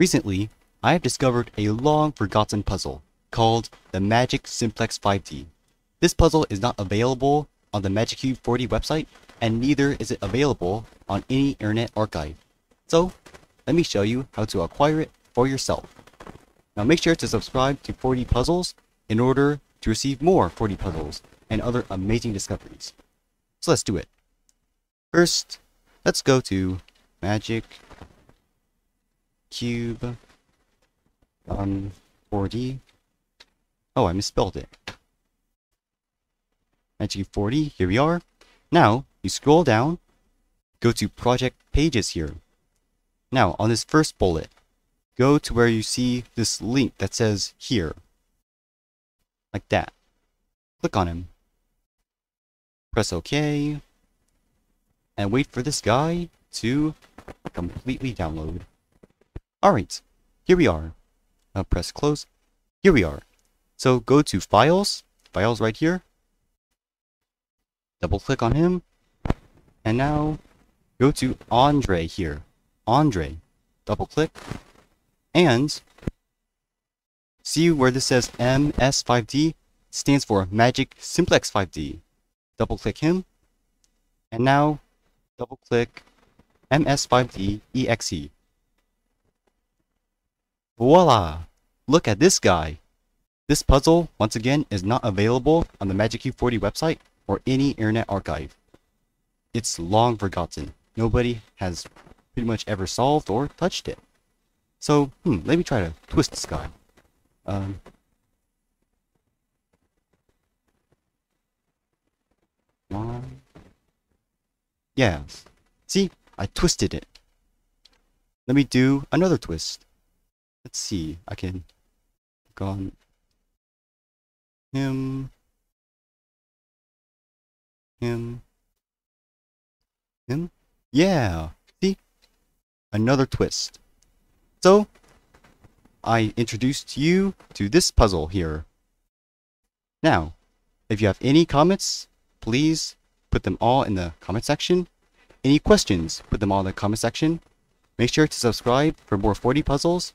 Recently, I have discovered a long forgotten puzzle called the Magic Simplex 5D. This puzzle is not available on the MagicCube 4D website and neither is it available on any internet archive. So, let me show you how to acquire it for yourself. Now make sure to subscribe to 4D Puzzles in order to receive more 4D puzzles and other amazing discoveries. So let's do it. First, let's go to Magic Cube um 4D. Oh, I misspelled it. Magic 4D, here we are. Now, you scroll down, go to Project Pages here. Now, on this first bullet, go to where you see this link that says here. Like that. Click on him. Press OK. And wait for this guy to completely download. Alright, here we are. I'll press close. Here we are. So go to Files, Files right here. Double click on him. And now go to Andre here. Andre. Double click. And see where this says MS5D stands for Magic Simplex 5D. Double click him. And now double click MS5D EXE. Voila! Look at this guy! This puzzle, once again, is not available on the MagicCube 4D website or any internet archive. It's long forgotten. Nobody has pretty much ever solved or touched it. So, hmm, let me try to twist this guy. Um. Yeah. See, I twisted it. Let me do another twist. Let's see, I can go on him, him, him. Yeah, see? Another twist. So, I introduced you to this puzzle here. Now, if you have any comments, please put them all in the comment section. Any questions, put them all in the comment section. Make sure to subscribe for more 4D puzzles,